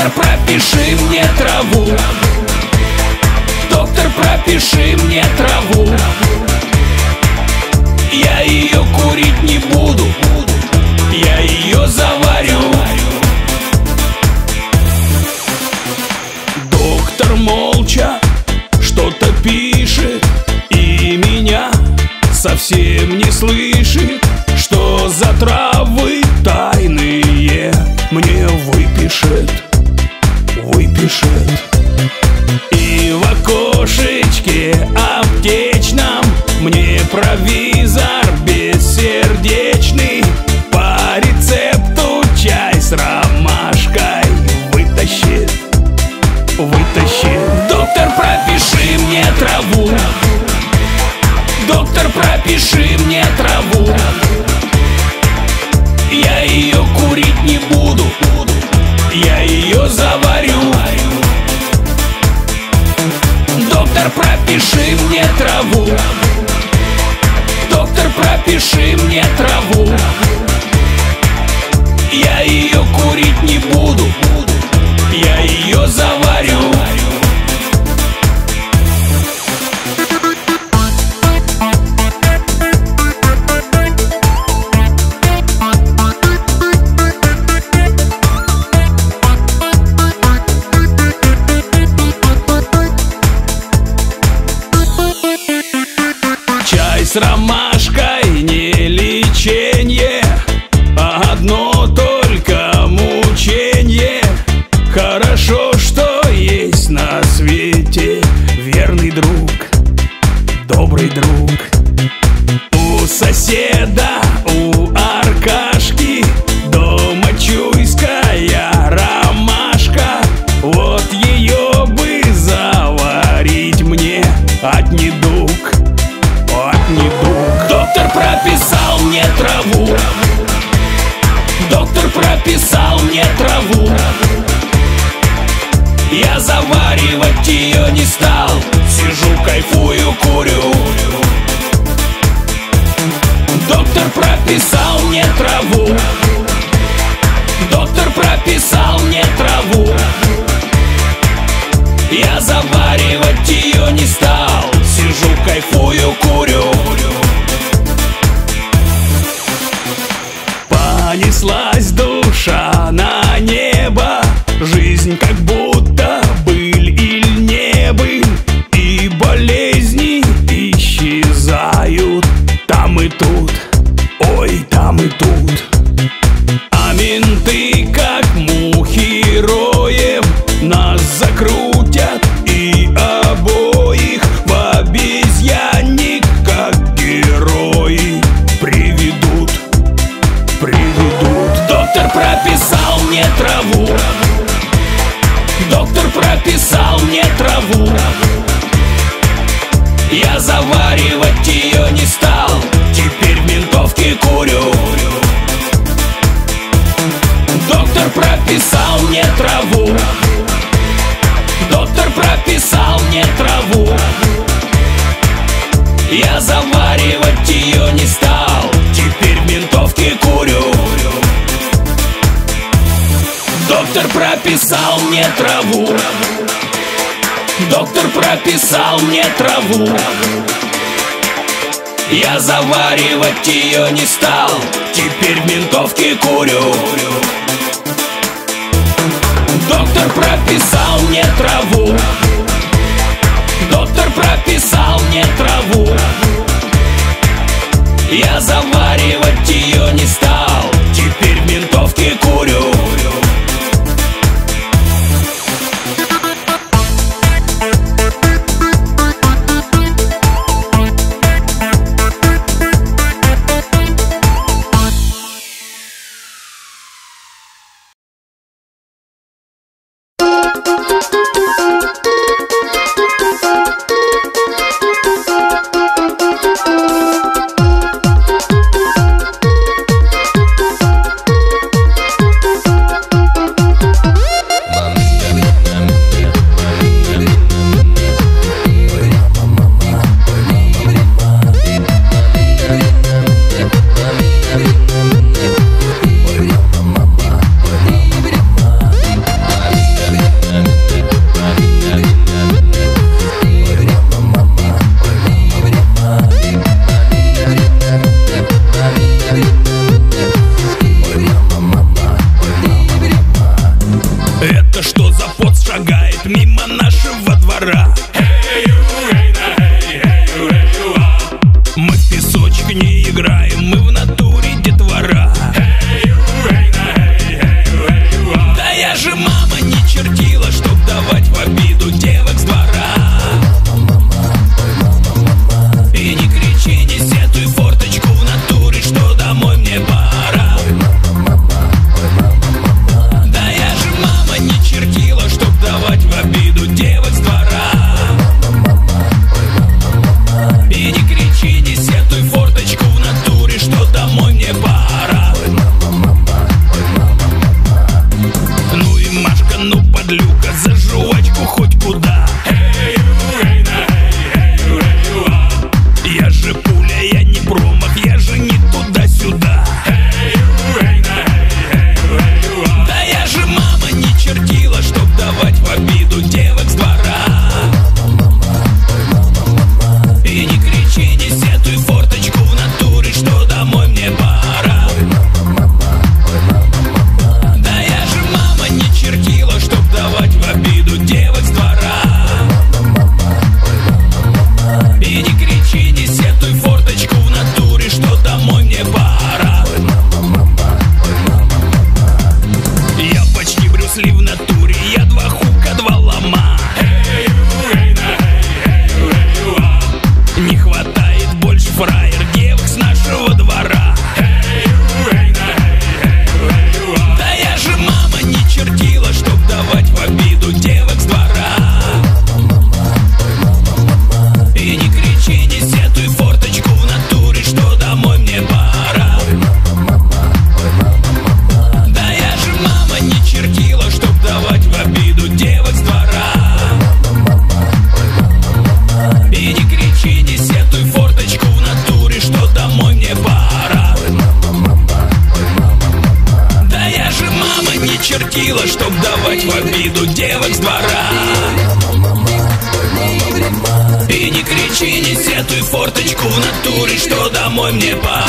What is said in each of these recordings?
Доктор, пропиши мне траву. Доктор, пропиши мне траву. Я ее курить не буду. Я ее заварю. Доктор молча что-то пишет И меня совсем не слышит Что за травы тайные мне выпишет Выпишет И в окошечке аптечном Мне провизор бессердечный. По рецепту чай с ромашкой вытащит Вытащи. Доктор, пропиши мне траву. Доктор, пропиши мне траву. Я ее курить не буду Я ее заварю. Доктор, пропиши мне траву. Доктор, пропиши мне траву. Я ее курить не буду. Я ее заварю кайфую, курю. Доктор прописал мне траву. Доктор прописал мне траву. Я заваривать ее не стал. Сижу, кайфую, курю. Понеслась курю Доктор прописал мне траву. Доктор прописал мне траву. Я заваривать ее не стал. Теперь в ментовке курю. Доктор прописал мне траву. Доктор прописал мне траву Я заваривать ее не стал Теперь в ментовке курю. Доктор прописал мне траву. Доктор прописал мне траву. Я заваривать Люка За жвачку хоть куда. Не пора.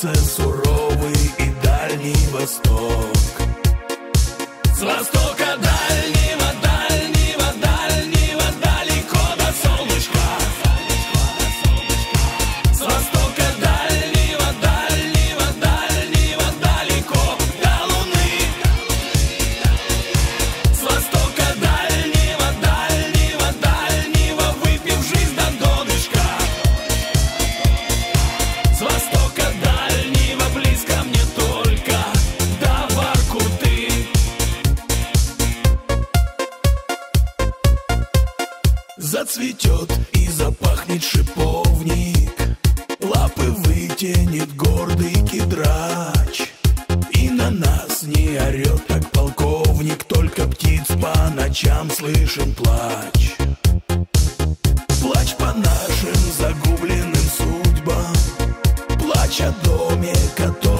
сердце суровый и Дальний Восток. С Восток. Зацветет и запахнет шиповник. Лапы вытянет гордый кедрач. И на нас не орет, как полковник Только птиц по ночам слышен плач. Плач по нашим загубленным судьбам. Плач о доме, который